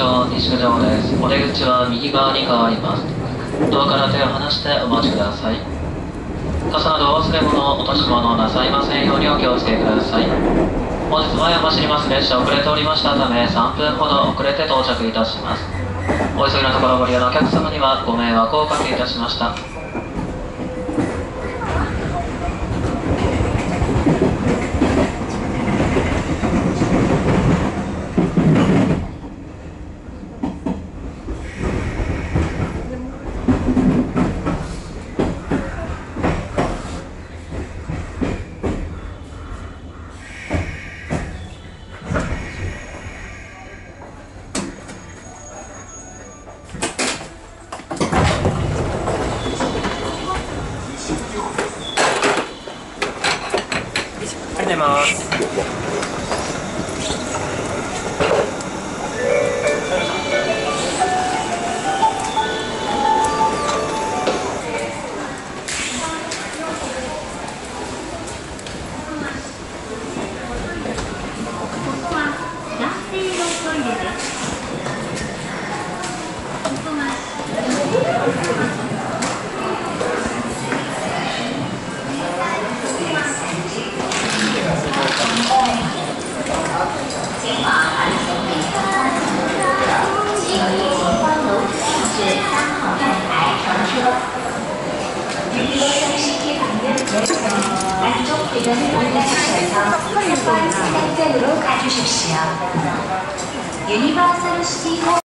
場西口です。お出口は右側に変わります。ドアから手を離してお待ちください。傘などお忘れ物、落とし物なさいませんようにお気をつけください。本日前を走ります列車遅れておりましたため3分ほど遅れて到着いたします。お急ぎのところご利用のお客様にはご迷惑をおかけいたしました。はい・ここは男性のトイレです。 이번에올라주셔서한번차량으로 가주십시오. 유니버설 시티 호